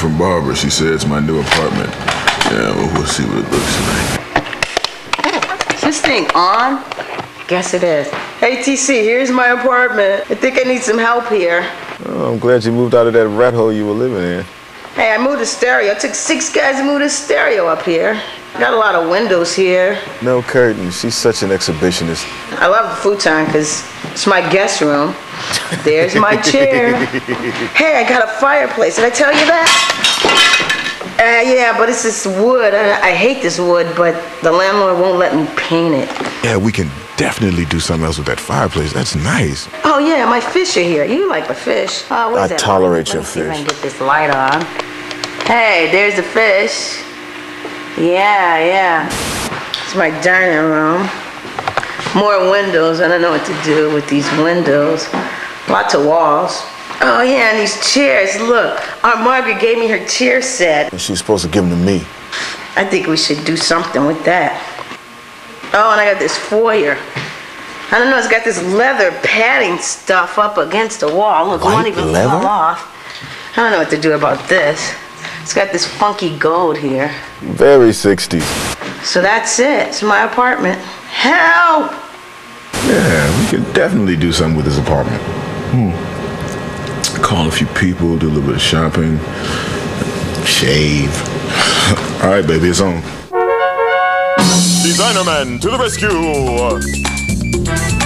from Barbara. She said it's my new apartment. Yeah, well, we'll see what it looks like. Is this thing on? Guess it is. Hey, TC, here's my apartment. I think I need some help here. Oh, I'm glad you moved out of that rat hole you were living in. Hey, I moved a stereo. It took six guys to move a stereo up here. Got a lot of windows here. No curtains. She's such an exhibitionist. I love the futon because it's my guest room. There's my chair. hey, I got a fireplace. Did I tell you that? Uh, yeah, but it's this wood. I, I hate this wood, but the landlord won't let me paint it. Yeah, we can definitely do something else with that fireplace. That's nice. Oh yeah, my fish are here. You like the fish? Oh, where's I that tolerate light? your Let me see if I can get this light on. Hey, there's the fish. Yeah, yeah. It's my dining room. More windows. I don't know what to do with these windows. Lots of walls. Oh yeah, and these chairs. Look, Aunt Margaret gave me her chair set. And she's supposed to give them to me. I think we should do something with that. Oh, and I got this foyer. I don't know, it's got this leather padding stuff up against the wall. Look, it won't even leather? fall off. I don't know what to do about this. It's got this funky gold here. Very 60s. So that's it. It's my apartment. Help! Yeah, we can definitely do something with this apartment. Hmm. Call a few people, do a little bit of shopping, shave. All right, baby, it's on. Designer Man to the rescue!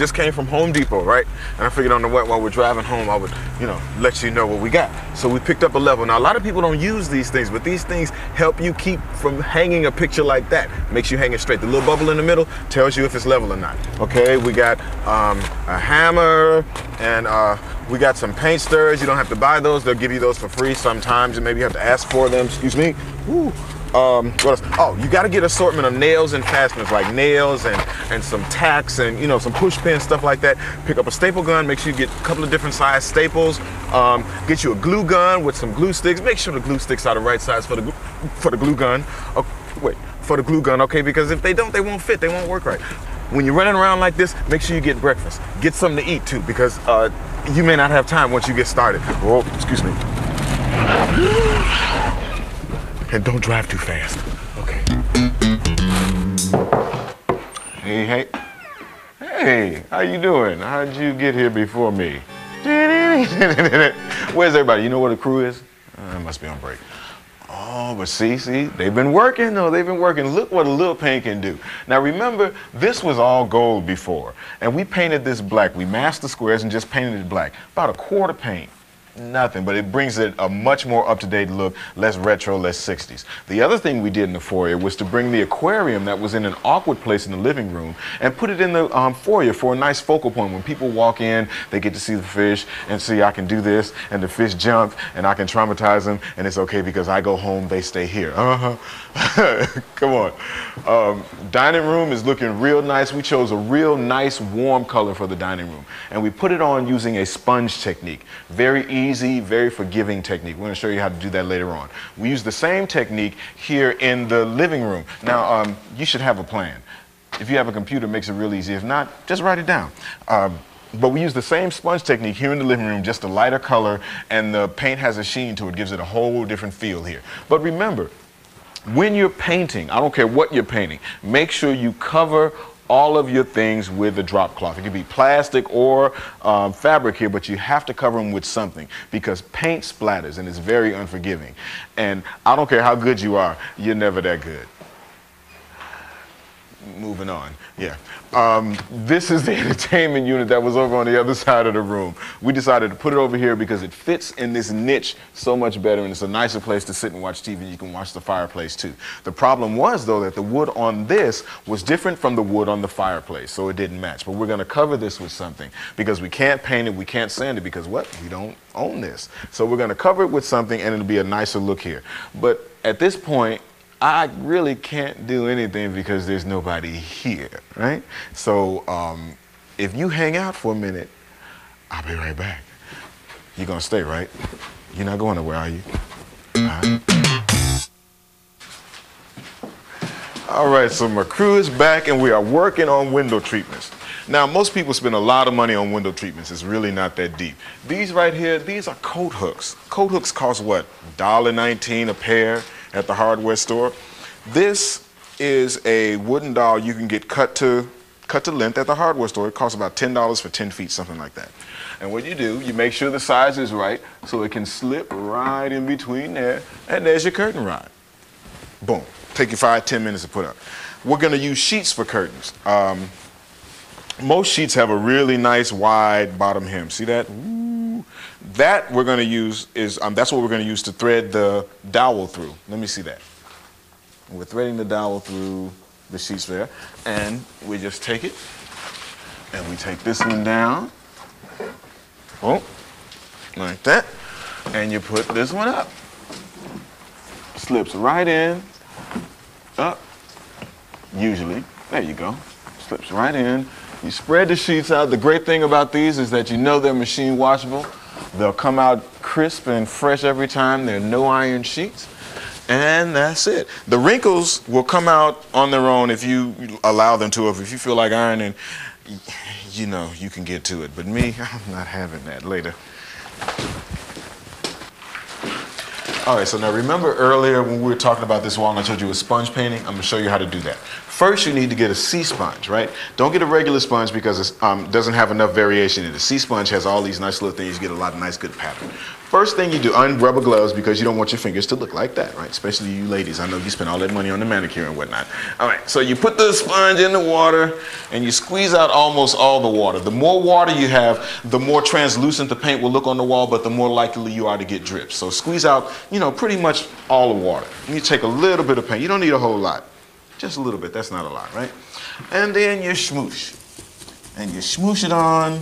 Just came from Home Depot, right? And I figured on the way while we're driving home, I would, you know, let you know what we got. So we picked up a level. Now a lot of people don't use these things, but these things help you keep from hanging a picture like that. Makes you hang it straight. The little bubble in the middle tells you if it's level or not. Okay, we got um, a hammer and uh, we got some paint stirrers. You don't have to buy those. They'll give you those for free sometimes, and maybe you have to ask for them. Excuse me. Woo. Um, what else? Oh, you got to get assortment of nails and fasteners, like nails and and some tacks and you know some push pins, stuff like that. Pick up a staple gun. Make sure you get a couple of different size staples. Um, get you a glue gun with some glue sticks. Make sure the glue sticks are the right size for the for the glue gun. Oh, wait, for the glue gun, okay? Because if they don't, they won't fit. They won't work right. When you're running around like this, make sure you get breakfast. Get something to eat too, because uh, you may not have time once you get started. Oh, excuse me. And don't drive too fast. Okay. Hey, hey. Hey, how you doing? How'd you get here before me? Where's everybody? You know where the crew is? Uh, must be on break. Oh, but see, see, they've been working though. They've been working. Look what a little paint can do. Now remember, this was all gold before, and we painted this black. We masked the squares and just painted it black. About a quarter paint. Nothing, but it brings it a much more up-to-date look, less retro, less 60s. The other thing we did in the foyer was to bring the aquarium that was in an awkward place in the living room and put it in the um, foyer for a nice focal point. When people walk in, they get to see the fish and see I can do this, and the fish jump, and I can traumatize them, and it's okay because I go home, they stay here. Uh-huh. Come on. Um, dining room is looking real nice. We chose a real nice warm color for the dining room, and we put it on using a sponge technique. Very easy, very forgiving technique. We're going to show you how to do that later on. We use the same technique here in the living room. Now, um, you should have a plan. If you have a computer, it makes it real easy. If not, just write it down. Um, but we use the same sponge technique here in the living room, just a lighter color, and the paint has a sheen to it, gives it a whole different feel here. But remember, when you're painting, I don't care what you're painting, make sure you cover all of your things with a drop cloth. It could be plastic or um, fabric here, but you have to cover them with something because paint splatters and it's very unforgiving. And I don't care how good you are, you're never that good. Moving on, yeah. Um, this is the entertainment unit that was over on the other side of the room. We decided to put it over here because it fits in this niche so much better and it's a nicer place to sit and watch TV. You can watch the fireplace too. The problem was though that the wood on this was different from the wood on the fireplace, so it didn't match. But we're gonna cover this with something because we can't paint it, we can't sand it because what? We don't own this. So we're gonna cover it with something and it'll be a nicer look here. But at this point, I really can't do anything because there's nobody here, right? So um, if you hang out for a minute, I'll be right back. You're gonna stay, right? You're not going nowhere, are you? All right, so my crew is back and we are working on window treatments. Now, most people spend a lot of money on window treatments. It's really not that deep. These right here, these are coat hooks. Coat hooks cost what? $1.19 a pair at the hardware store. This is a wooden dowel you can get cut to cut to length at the hardware store. It costs about $10 for 10 feet, something like that. And what you do, you make sure the size is right so it can slip right in between there, and there's your curtain rod. Boom. Take you five, ten minutes to put up. We're gonna use sheets for curtains. Um, most sheets have a really nice wide bottom hem. See that? Ooh. That we're gonna use is, um, that's what we're gonna use to thread the dowel through. Let me see that. We're threading the dowel through the sheets there. And we just take it and we take this one down. Oh, like that. And you put this one up. Slips right in, up, usually. There you go. Slips right in. You spread the sheets out. The great thing about these is that you know they're machine washable. They'll come out crisp and fresh every time. They're no iron sheets. And that's it. The wrinkles will come out on their own if you allow them to. If you feel like ironing, you know, you can get to it. But me, I'm not having that later. All right, so now remember earlier when we were talking about this wall and I told you a sponge painting? I'm gonna show you how to do that. First, you need to get a sea sponge, right? Don't get a regular sponge because it um, doesn't have enough variation in it. The sea sponge has all these nice little things, you get a lot of nice good pattern. First thing you do, unrubber gloves because you don't want your fingers to look like that, right? Especially you ladies. I know you spend all that money on the manicure and whatnot. All right, so you put the sponge in the water and you squeeze out almost all the water. The more water you have, the more translucent the paint will look on the wall, but the more likely you are to get drips. So squeeze out, you know, pretty much all the water. And you take a little bit of paint. You don't need a whole lot. Just a little bit, that's not a lot, right? And then you smoosh. And you smoosh it on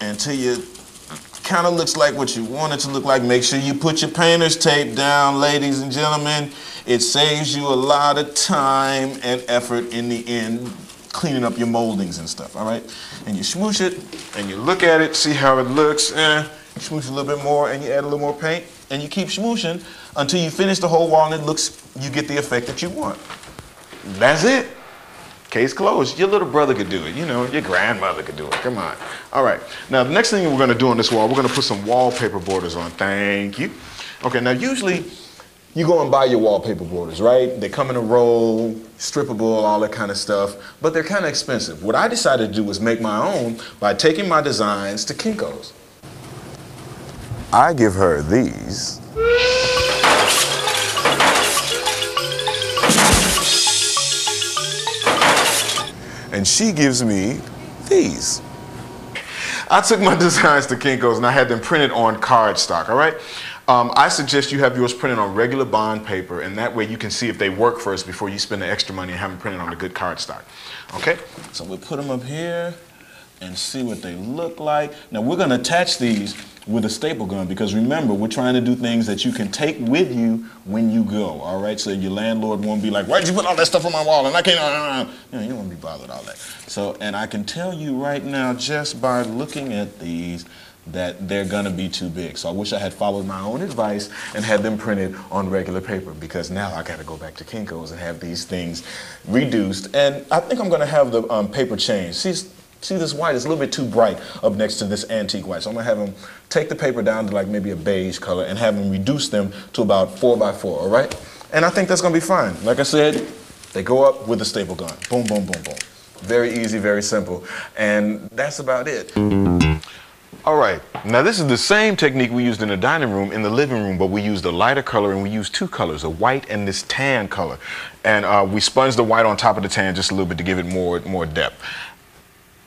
until you kind of looks like what you want it to look like. Make sure you put your painter's tape down, ladies and gentlemen. It saves you a lot of time and effort in the end cleaning up your moldings and stuff, all right? And you smoosh it, and you look at it, see how it looks, eh, you smoosh a little bit more, and you add a little more paint, and you keep smooshing until you finish the whole wall and it looks, you get the effect that you want. That's it. Case closed. Your little brother could do it. You know, your grandmother could do it. Come on. All right. Now, the next thing we're going to do on this wall, we're going to put some wallpaper borders on. Thank you. Okay, now usually you go and buy your wallpaper borders, right? They come in a roll, strippable, all that kind of stuff, but they're kind of expensive. What I decided to do was make my own by taking my designs to Kinko's. I give her these. And she gives me these. I took my designs to Kinko's and I had them printed on cardstock, all right? Um, I suggest you have yours printed on regular bond paper and that way you can see if they work first before you spend the extra money and have them printed on a good cardstock, okay? So we'll put them up here and see what they look like. Now we're gonna attach these with a staple gun because remember, we're trying to do things that you can take with you when you go, all right? So your landlord won't be like, why'd you put all that stuff on my wall and I can't, uh, uh, uh. You, know, you don't want to be bothered all that. So, and I can tell you right now, just by looking at these, that they're gonna be too big. So I wish I had followed my own advice and had them printed on regular paper because now I gotta go back to Kinko's and have these things reduced. And I think I'm gonna have the um, paper changed. See, See this white, it's a little bit too bright up next to this antique white. So I'm gonna have them take the paper down to like maybe a beige color and have them reduce them to about four by four, all right? And I think that's gonna be fine. Like I said, they go up with a staple gun. Boom, boom, boom, boom. Very easy, very simple. And that's about it. All right, now this is the same technique we used in the dining room, in the living room, but we used a lighter color and we used two colors, a white and this tan color. And uh, we sponged the white on top of the tan just a little bit to give it more, more depth.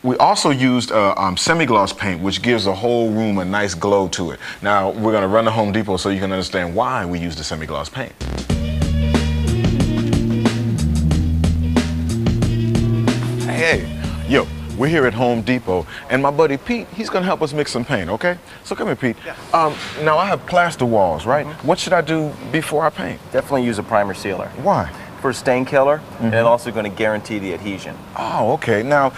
We also used uh, um, semi-gloss paint, which gives the whole room a nice glow to it. Now, we're gonna run to Home Depot so you can understand why we use the semi-gloss paint. Hey, yo, We're here at Home Depot, and my buddy Pete, he's gonna help us mix some paint, okay? So come here, Pete. Yeah. Um, now I have plaster walls, right? What should I do before I paint? Definitely use a primer sealer. Why? For stain killer, and it's also going to guarantee the adhesion. Oh, okay. Now,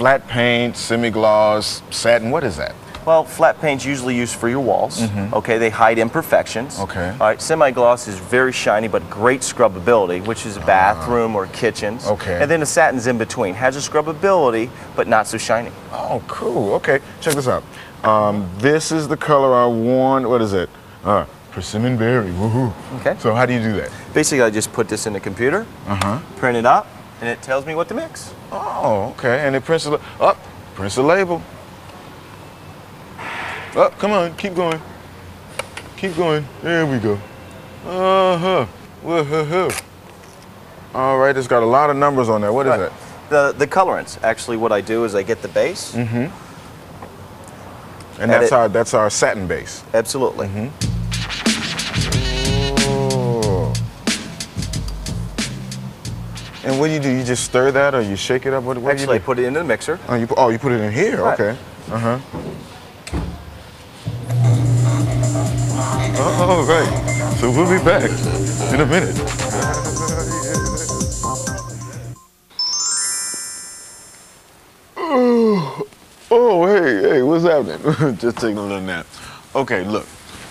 flat paint, semi-gloss, satin, what is that? Well, flat paint's usually used for your walls. Okay, they hide imperfections. Okay. All right, semi-gloss is very shiny but great scrubbability, which is a bathroom or kitchens. Okay. And then the satin's in between, has a scrubbability but not so shiny. Oh, cool. Okay, check this out. Um, this is the color I want. What is it? Uh, persimmon berry. Woohoo. Okay. So how do you do that? Basically, I just put this in the computer, Uh-huh. print it up, and it tells me what to mix. Oh, okay. And it prints the up, prints the label. Up, come on, keep going. Keep going. There we go. Uh-huh. All right, it's got a lot of numbers on there. What is Right. that? The, the colorants, actually what I do is I get the base. Mm-hmm. And that's Edit. our that's our satin base. Absolutely. Oh. And what do you do? You just stir that or you shake it up? What, what do Actually, I you do? put it into the mixer. Oh, you put, oh, you put it in here. Right. Okay. Uh-huh. Oh, right. So we'll be back in a minute. Oh, oh, hey, hey, what's happening? Just taking a little nap. Okay, look.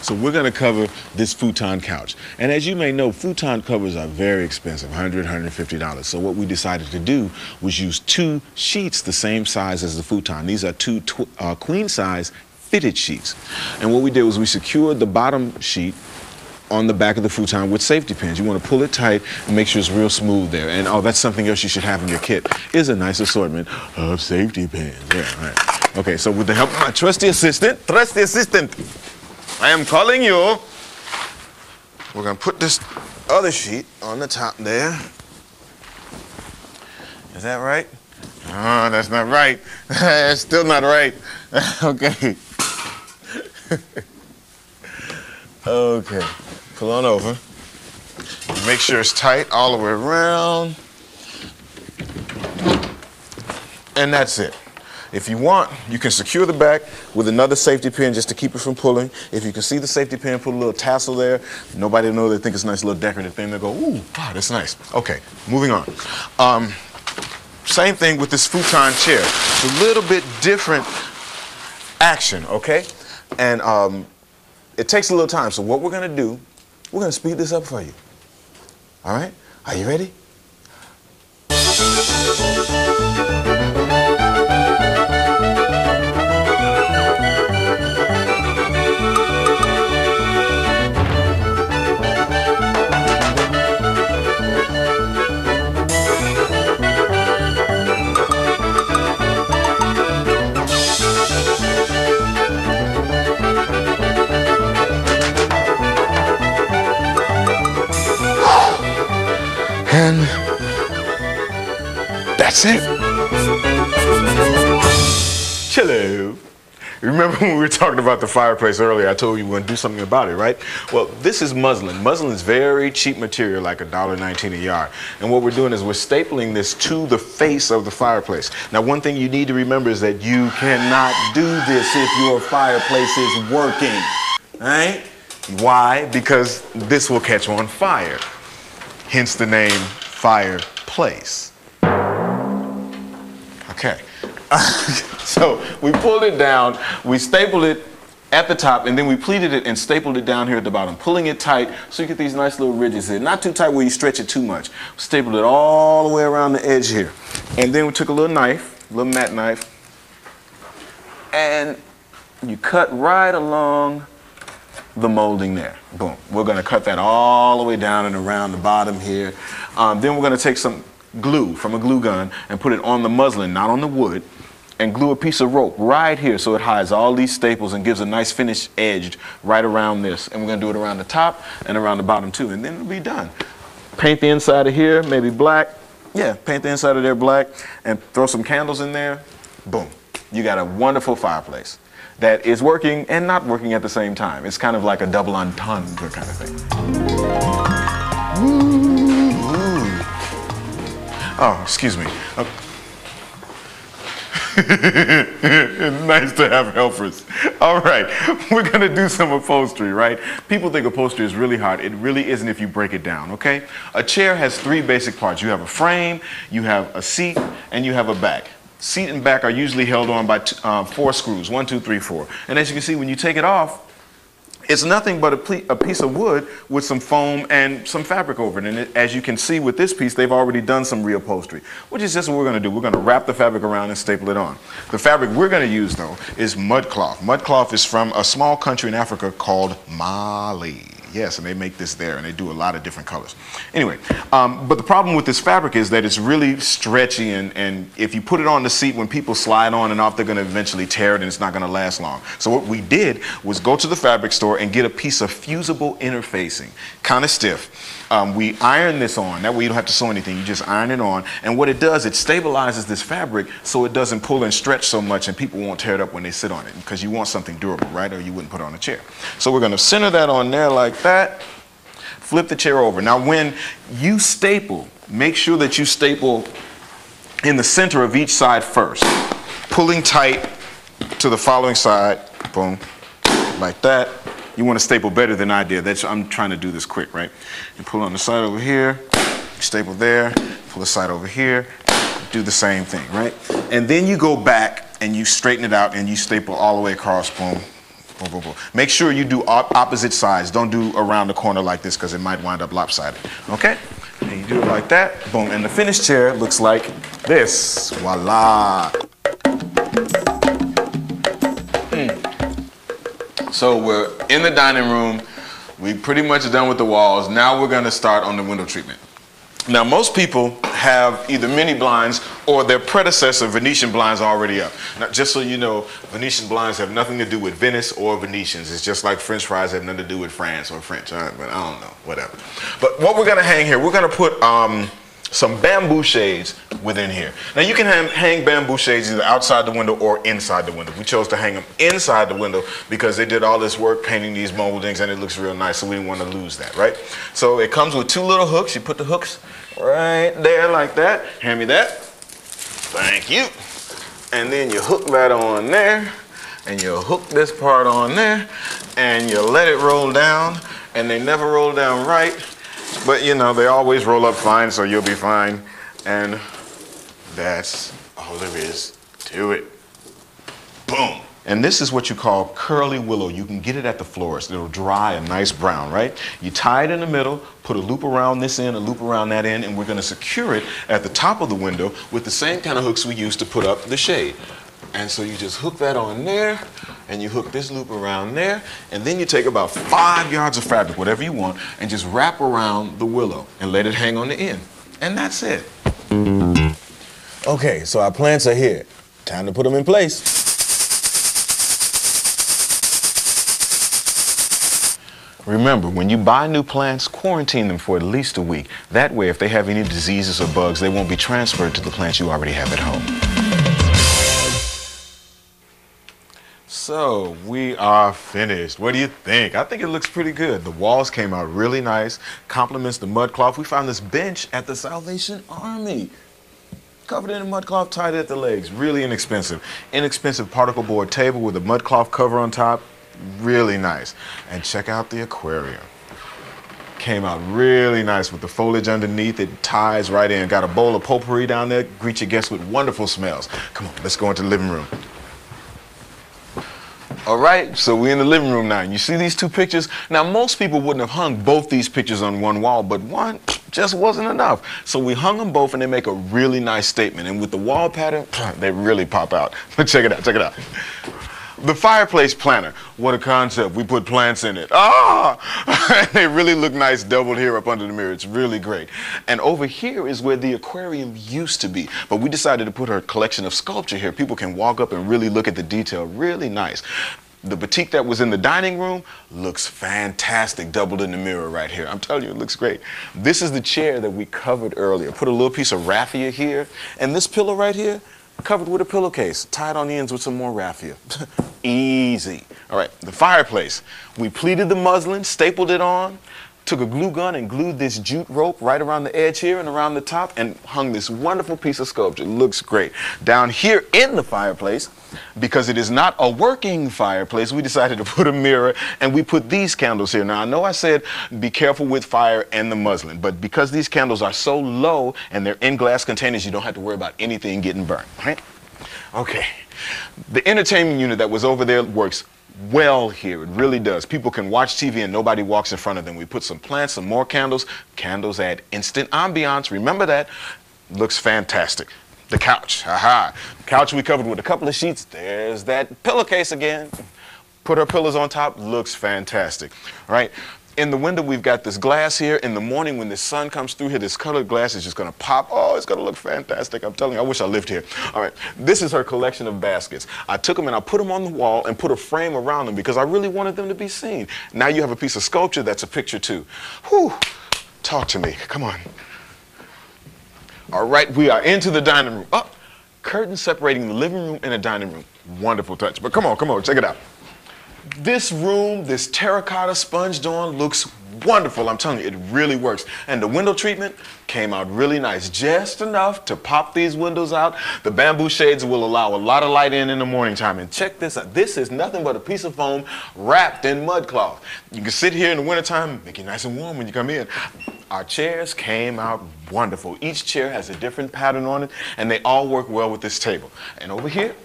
So we're gonna cover this futon couch. And as you may know, futon covers are very expensive, $100, $150. So what we decided to do was use two sheets the same size as the futon. These are two tw- uh, queen size fitted sheets. And what we did was we secured the bottom sheet on the back of the futon with safety pins. You want to pull it tight and make sure it's real smooth there. And oh, that's something else you should have in your kit is a nice assortment of safety pins. Yeah, all right. Okay, so with the help of my trusty assistant, trusty assistant, I am calling you. We're gonna put this other sheet on the top there. Is that right? Oh, that's not right. it's still not right. okay. Okay, pull on over. Make sure it's tight all the way around. And that's it. If you want, you can secure the back with another safety pin just to keep it from pulling. If you can see the safety pin, put a little tassel there. Nobody will know they think it's a nice little decorative thing. They'll go, ooh, wow, that's nice. Okay, moving on. Um, same thing with this futon chair. It's a little bit different action, okay? And um, it takes a little time. So what we're gonna do, we're gonna speed this up for you. All right? Are you ready? And that's it. Hello. Remember when we were talking about the fireplace earlier? I told you we are going to do something about it, right? Well, this is muslin. Muslin is very cheap material, like $1.19 a yard. And what we're doing is we're stapling this to the face of the fireplace. Now, one thing you need to remember is that you cannot do this if your fireplace is working, right? Why? Because this will catch on fire. Hence the name fireplace. Okay. so we pulled it down, we stapled it at the top, and then we pleated it and stapled it down here at the bottom, pulling it tight so you get these nice little ridges here. Not too tight where you stretch it too much. Stapled it all the way around the edge here. And then we took a little knife, little mat knife, and you cut right along the molding there. Boom. We're gonna cut that all the way down and around the bottom here. Um, then we're gonna take some glue from a glue gun and put it on the muslin, not on the wood, and glue a piece of rope right here so it hides all these staples and gives a nice finished edge right around this. And we're gonna do it around the top and around the bottom too, and then it'll be done. Paint the inside of here, maybe black. Yeah, paint the inside of there black and throw some candles in there. Boom. You got a wonderful fireplace that is working and not working at the same time. It's kind of like a double entendre kind of thing. Oh, excuse me. Uh, nice to have helpers. All right, we're gonna do some upholstery, right? People think upholstery is really hard. It really isn't if you break it down, okay? A chair has three basic parts. You have a frame, you have a seat, and you have a back. Seat and back are usually held on by uh, four screws, one, two, three, four. And as you can see, when you take it off, it's nothing but a, a, piece of wood with some foam and some fabric over it. And it, as you can see with this piece, they've already done some reupholstery, which is just what we're gonna do. We're gonna wrap the fabric around and staple it on. The fabric we're gonna use though is mud cloth. Mud cloth is from a small country in Africa called Mali. Yes, and they make this there, and they do a lot of different colors. Anyway, um, but the problem with this fabric is that it's really stretchy, and, and if you put it on the seat, when people slide on and off, they're going to eventually tear it, and it's not going to last long. So what we did was go to the fabric store and get a piece of fusible interfacing, kind of stiff. Um, we iron this on. That way you don't have to sew anything. You just iron it on. And what it does, it stabilizes this fabric so it doesn't pull and stretch so much and people won't tear it up when they sit on it because you want something durable, right? Or you wouldn't put it on a chair. So we're going to center that on there like that. Flip the chair over. Now when you staple, make sure that you staple in the center of each side first. Pulling tight to the following side. Boom. Like that. You want to staple better than I did. That's, I'm trying to do this quick, right? You pull on the side over here, staple there, pull the side over here, do the same thing, right? And then you go back and you straighten it out and you staple all the way across, boom, boom, boom, boom. Make sure you do op opposite sides. Don't do around the corner like this because it might wind up lopsided, okay? And you do it like that, boom. And the finished chair looks like this, voila. So we're in the dining room. We pretty much done with the walls. Now we're gonna start on the window treatment. Now most people have either mini blinds or their predecessor Venetian blinds already up. Now just so you know, Venetian blinds have nothing to do with Venice or Venetians. It's just like French fries have nothing to do with France or French, but I don't know, whatever. But what we're gonna hang here, we're gonna put um, some bamboo shades within here. Now you can hang bamboo shades either outside the window or inside the window. We chose to hang them inside the window because they did all this work painting these moldings and it looks real nice, so we didn't want to lose that, right? So it comes with two little hooks. You put the hooks right there like that. Hand me that. Thank you. And then you hook that on there and you hook this part on there and you let it roll down and they never roll down right but you know, they always roll up fine, so you'll be fine. And that's all there is to it. Boom. And this is what you call curly willow. You can get it at the florist. It'll dry a nice brown, right? You tie it in the middle, put a loop around this end, a loop around that end, and we're gonna secure it at the top of the window with the same kind of hooks we use to put up the shade. And so you just hook that on there, and you hook this loop around there, and then you take about five yards of fabric, whatever you want, and just wrap around the willow and let it hang on the end. And that's it. Okay, so our plants are here. Time to put them in place. Remember, when you buy new plants, quarantine them for at least a week. That way, if they have any diseases or bugs, they won't be transferred to the plants you already have at home. So we are finished. What do you think? I think it looks pretty good. The walls came out really nice, complements the mud cloth. We found this bench at the Salvation Army. Covered in a mud cloth, tied at the legs. Really inexpensive. Inexpensive particle board table with a mud cloth cover on top. Really nice. And check out the aquarium. Came out really nice with the foliage underneath. It ties right in. Got a bowl of potpourri down there. Greet your guests with wonderful smells. Come on, let's go into the living room. All right, so we're in the living room now. You see these two pictures? Now, most people wouldn't have hung both these pictures on one wall, but one just wasn't enough. So we hung them both and they make a really nice statement. And with the wall pattern, they really pop out. check it out, check it out. The fireplace planter, what a concept. We put plants in it. Ah! they really look nice doubled here up under the mirror. It's really great. And over here is where the aquarium used to be. But we decided to put our collection of sculpture here. People can walk up and really look at the detail. Really nice. The batik that was in the dining room looks fantastic, doubled in the mirror right here. I'm telling you, it looks great. This is the chair that we covered earlier. Put a little piece of raffia here. And this pillow right here, covered with a pillowcase, tied on the ends with some more raffia. Easy. All right, the fireplace. We pleated the muslin, stapled it on, took a glue gun and glued this jute rope right around the edge here and around the top and hung this wonderful piece of sculpture. Looks great. Down here in the fireplace, because it is not a working fireplace, we decided to put a mirror and we put these candles here. Now, I know I said be careful with fire and the muslin, but because these candles are so low and they're in glass containers, you don't have to worry about anything getting burnt, right? Okay. The entertainment unit that was over there works well here. It really does. People can watch TV and nobody walks in front of them. We put some plants, some more candles. Candles add instant ambiance. Remember that. Looks fantastic. The couch. Aha. Couch we covered with a couple of sheets. There's that pillowcase again. Put our pillows on top. Looks fantastic. All right in the window, we've got this glass here. In the morning, when the sun comes through here, this colored glass is just going to pop. Oh, it's going to look fantastic. I'm telling you, I wish I lived here. All right, this is her collection of baskets. I took them and I put them on the wall and put a frame around them because I really wanted them to be seen. Now you have a piece of sculpture that's a picture too. Whew, talk to me. Come on. All right, we are into the dining room. Up, oh, curtains separating the living room and the dining room. Wonderful touch. But come on, come on, check it out. This room, this terracotta sponged on, looks wonderful. I'm telling you, it really works. And the window treatment came out really nice, just enough to pop these windows out. The bamboo shades will allow a lot of light in in the morning time. And check this out. This is nothing but a piece of foam wrapped in mud cloth. You can sit here in the wintertime, make it nice and warm when you come in. Our chairs came out wonderful. Each chair has a different pattern on it, and they all work well with this table. And over here,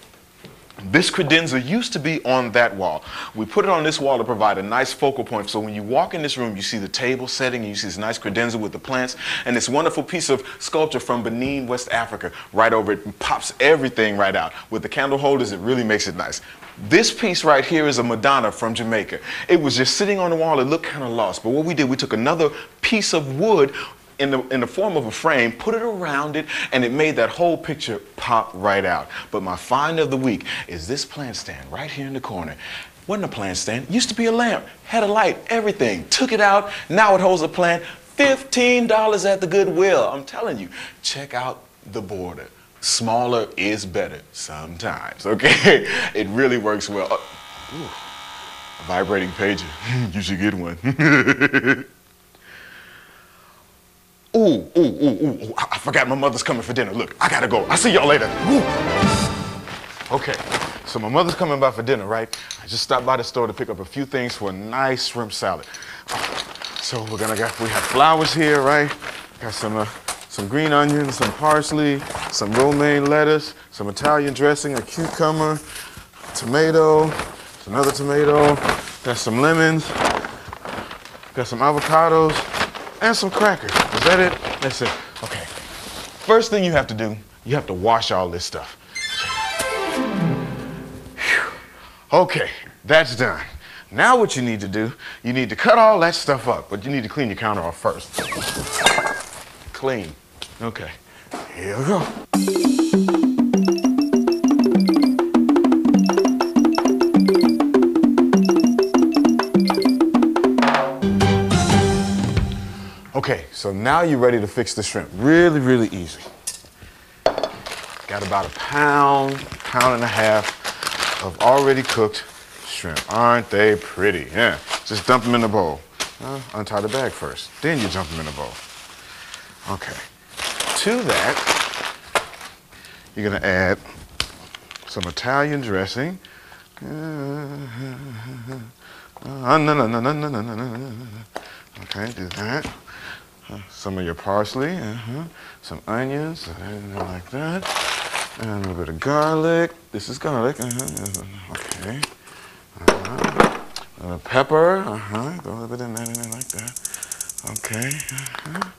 this credenza used to be on that wall. We put it on this wall to provide a nice focal point. So when you walk in this room, you see the table setting, and you see this nice credenza with the plants, and this wonderful piece of sculpture from Benin, West Africa, right over it. pops everything right out. With the candle holders, it really makes it nice. This piece right here is a Madonna from Jamaica. It was just sitting on the wall. It looked kind of lost. But what we did, we took another piece of wood in the, in the form of a frame, put it around it, and it made that whole picture pop right out. But my find of the week is this plant stand right here in the corner. Wasn't a plant stand, used to be a lamp, had a light, everything. Took it out, now it holds a plant, $15 at the Goodwill. I'm telling you, check out the border. Smaller is better sometimes, okay? It really works well. Ooh, vibrating pager, you should get one. Ooh, ooh, ooh, ooh, I forgot my mother's coming for dinner. Look, I gotta go. I'll see y'all later. Ooh. Okay, so my mother's coming by for dinner, right? I just stopped by the store to pick up a few things for a nice shrimp salad. So we're gonna get, we have flowers here, right? Got some, uh, some green onions, some parsley, some romaine lettuce, some Italian dressing, a cucumber, tomato, another tomato, got some lemons, got some avocados, and some crackers. That it? That's it. Okay. First thing you have to do, you have to wash all this stuff. Okay, that's done. Now what you need to do, you need to cut all that stuff up, but you need to clean your counter off first. Clean. Okay. Here we go. Okay, so now you're ready to fix the shrimp. Really, really easy. Got about a pound, pound and a half of already cooked shrimp. Aren't they pretty? Yeah, just dump them in the bowl. Uh, untie the bag first, then you dump them in the bowl. Okay, to that, you're gonna add some Italian dressing. Okay, do that some of your parsley, uh-huh. some onions, like that, and a little bit of garlic. This is garlic, uh-huh. okay. Uh-huh. Uh, pepper, uh-huh. A little bit in that, in there like that. Okay. Uh-huh.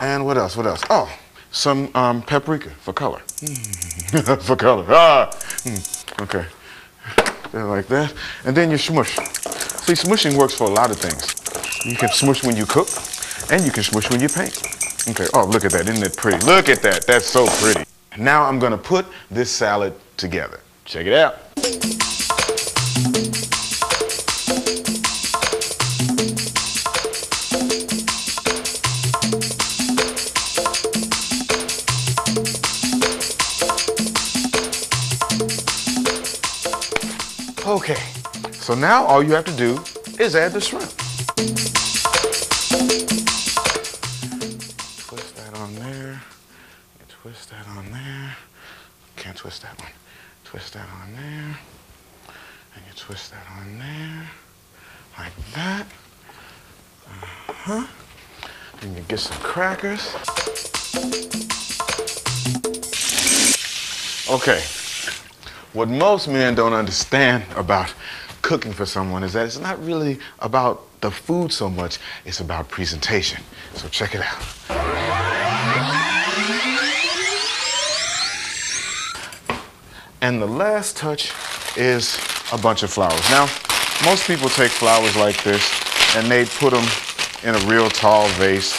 And what else? What else? Oh, some um, paprika for color. for color. Ah. Mm. Okay. Like that. And then you smush. See, smushing works for a lot of things. You can smush when you cook. And you can smush when you paint. Okay, oh, look at that, isn't it pretty? Look at that, that's so pretty. Now I'm gonna put this salad together. Check it out. Okay, so now all you have to do is add the shrimp. And you get some crackers. Okay. What most men don't understand about cooking for someone is that it's not really about the food so much, it's about presentation. So check it out. And the last touch is a bunch of flowers. Now, most people take flowers like this and they put them in a real tall vase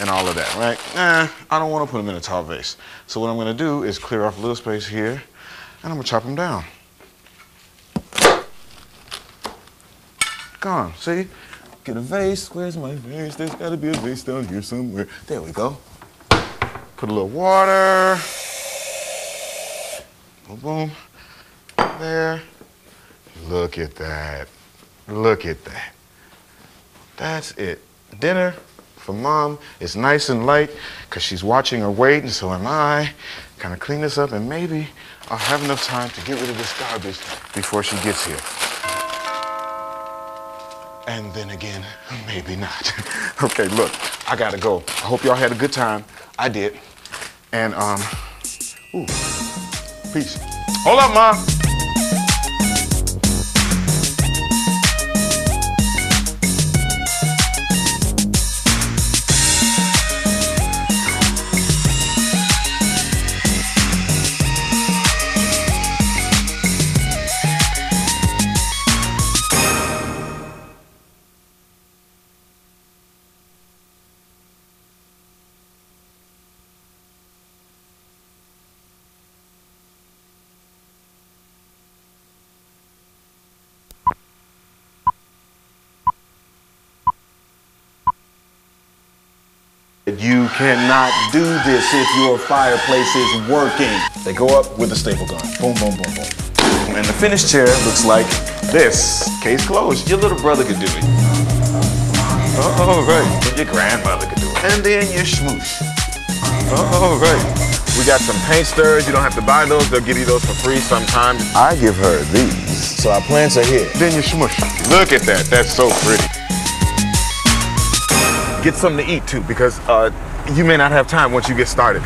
and all of that, right? Nah, I don't want to put them in a tall vase. So what I'm going to do is clear off a little space here and I'm going to chop them down. Gone, see? Get a vase. Where's my vase? There's got to be a vase down here somewhere. There we go. Put a little water. Boom, boom. There. Look at that. Look at that. That's it. Dinner for mom is nice and light because she's watching her weight, and so am I. Kind of clean this up, and maybe I'll have enough time to get rid of this garbage before she gets here. And then again, maybe not. okay, look, I gotta go. I hope y'all had a good time. I did. And, um, ooh, peace. Hold up, Mom. You cannot do this if your fireplace is working. They go up with a staple gun. Boom, boom, boom, boom. And the finished chair looks like this. Case closed. Your little brother could do it. Oh, right. Your grandmother could do it. And then your smoosh. Oh, right. We got some paint stirrers. You don't have to buy those. They'll give you those for free sometimes. I give her these, so our plants are here. Then your smush. Look at that. That's so pretty. Get something to eat too, because uh, you may not have time once you get started.